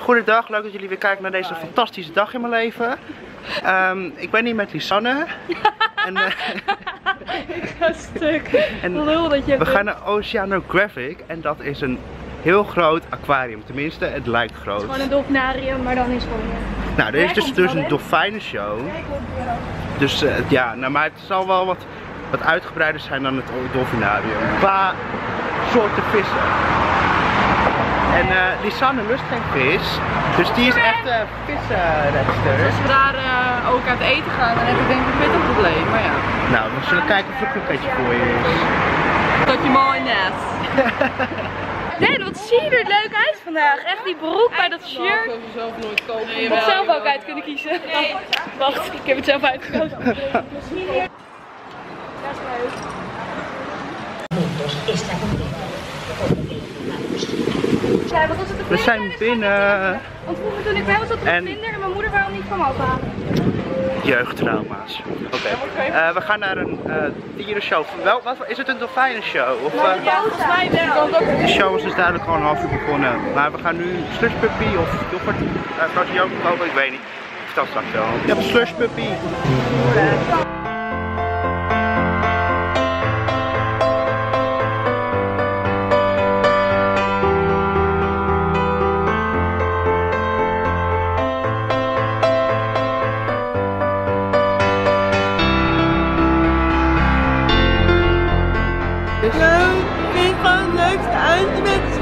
Goedendag, leuk dat jullie weer kijken naar deze fantastische dag in mijn leven. Ehm, ik ben hier met Lisanne. en, eh, Ik ga stuk. En Lul dat je we gaan naar Oceanographic en dat is een heel groot aquarium. Tenminste, het lijkt groot. Gewoon een dolfinarium, maar dan is gewoon. Nou, er is dus, dus een dolfijnenshow. Dus eh, ja, nou, maar het zal wel wat, wat uitgebreider zijn dan het dolfinarium. Qua soorten vissen. En eh Lisanne lust geen vis, dus die is echt een vissenredster. Als we daar eh, ook uit eten gaan, dan heb ik denk ik een een probleem. Maar ja, Nou, we zullen kijken of er een kroketje voor je is. tot je mooi net. Nee, wat zie je er leuk uit vandaag. Echt die broek bij dat shirt. Ik we zelf nooit kopen. Ik had zelf ook uit kunnen kiezen. Wacht, ik heb het zelf uitgekozen. Misschien hier. Dat is leuk. Het de We zijn binnen. Want vroeger toen ik bij was zat er En- een vlinder en mijn moeder wou niet van me afhalen. Jeugdtrauma's. Oké. Eh, we gaan naar een eh dierenshow. Wel, wat, is het een dolfijnenshow? Of, Ja, volgens mij wel. De show is dus duidelijk een half uur begonnen. Maar we gaan nu slush puppy of yoghurt, uh, kopen, ik weet niet. Ik vertel straks wel. Je hebt een slush puppy.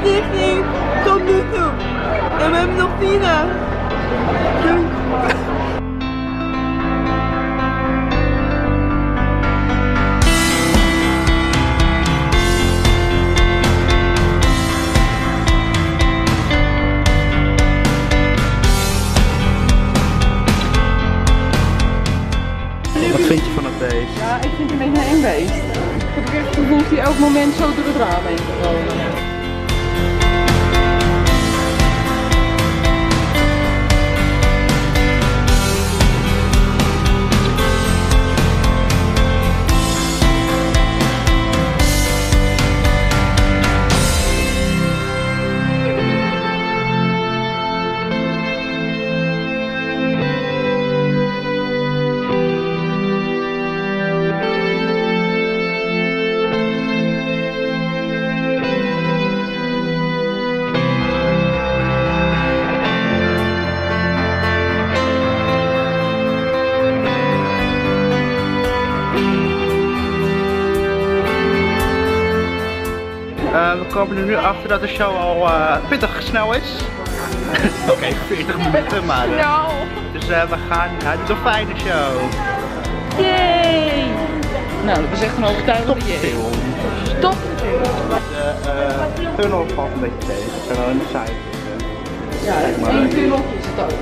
Stichting tot nu toe. En we hebben nog vier dagen. Doei. Wat vind je van het beest? Ja, ik vind het een beetje een beest. Ik heb echt het gevoel dat hij elk moment zo door het raam heen kan komen. Komen er nu achter dat de show al eh, pittig snel is. Oké, 40 minuten maar. eh, Nou, Dus eh, we gaan naar de dolfijnenshow. yay! Nou, dat was echt een overtuigende. Film. Stop! De eh, tunnel valt een beetje tegen. Het zijn wel in de zijde. Ja, één tunneltje is het ook.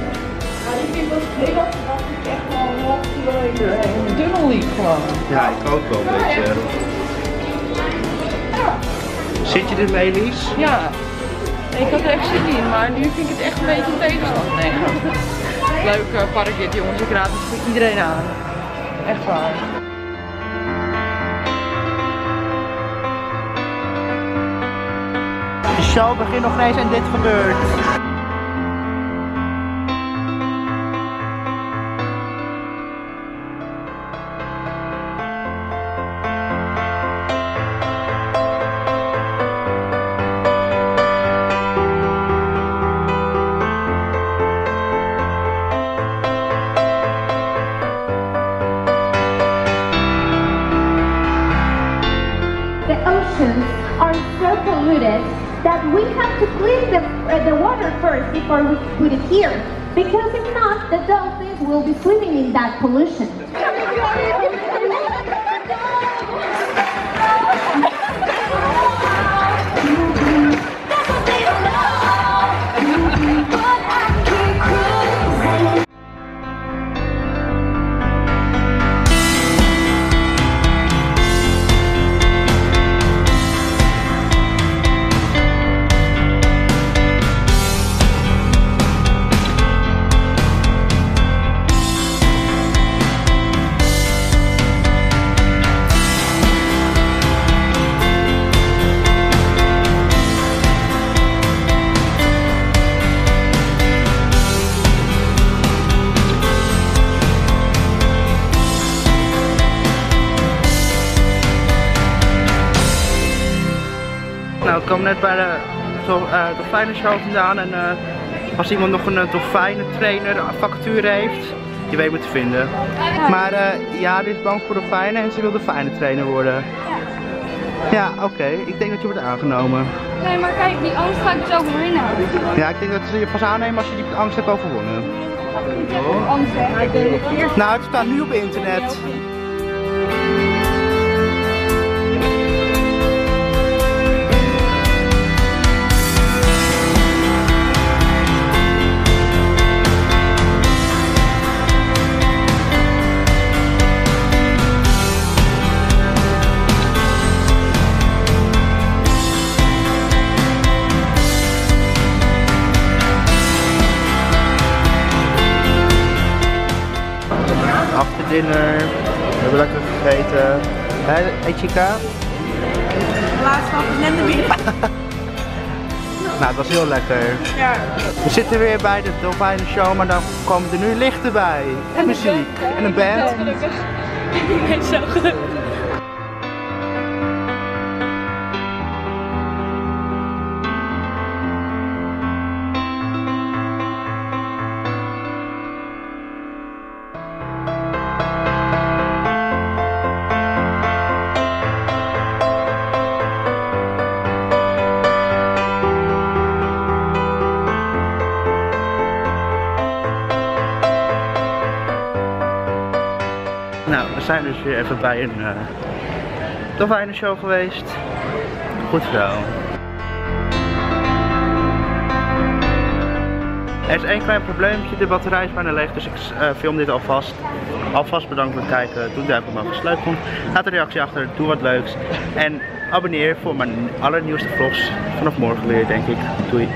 Een tunnel liep gewoon. Ja, ik ook wel een beetje. Zit je er mee, Lies? Ja, ik had er echt zin in, maar nu vind ik het echt een beetje een tegenstand. Nee. Leuk uh, parkje, jongens. Ik raad het voor iedereen aan. Echt waar. De show begint nog ineens en dit gebeurt. Oceans are so polluted that we have to clean the, uh, the water first before we put it here. Because if not, the dolphins will be swimming in that pollution. Kwam net bij de eh, dolfijnenshow vandaan en eh, als iemand nog een uh, dolfijnentrainer vacature heeft, je weet me te vinden. Maar eh ja, die is bang voor dolfijnen en ze wil dolfijnentrainer worden. Ja, oké. Ik denk dat je wordt aangenomen. Nee, maar kijk, die angst ga ik dus overheen houden. Ja, ik denk dat ze je pas aannemen als je die angst hebt overwonnen. Angst, hè? Nou, het staat nu op internet. Dinner. We hebben lekker gegeten. Hé? Laatst ik net de. Nou, het was heel lekker. We zitten weer bij de Dolfijnen Show, maar dan komen er nu lichten bij. En muziek. En een band. Gelukkig. Ik ben zo gelukkig. Nou, we zijn dus weer even bij een uh, Dolfijnen Show geweest. Goed verhaal. Er is één klein probleempje, de batterij is bijna leeg, dus ik eh, film dit alvast. Alvast bedankt voor het kijken, doe duimpje omhoog als het leuk vond. Laat een reactie achter, doe wat leuks. En abonneer voor mijn allernieuwste vlogs vanaf morgen weer, denk ik. Doei.